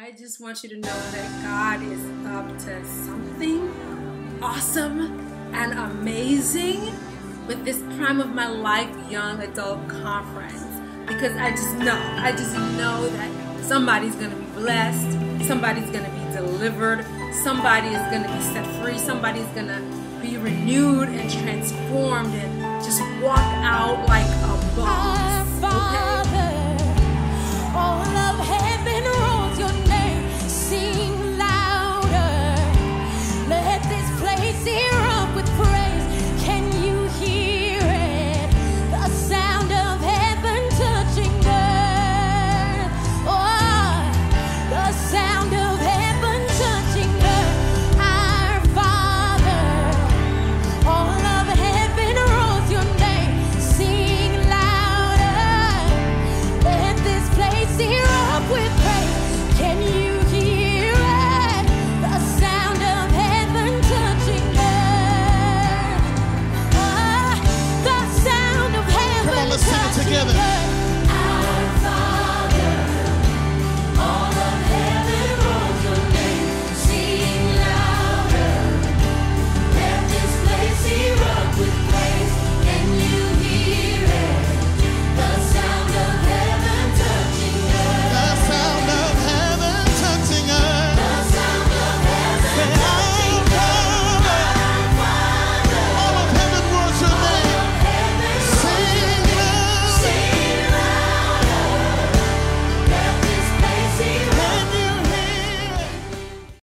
I just want you to know that God is up to something awesome and amazing with this Prime of My Life Young Adult Conference. Because I just know, I just know that somebody's going to be blessed, somebody's going to be delivered, somebody is going to be set free, somebody's going to be renewed and transformed and just walk out like a boss.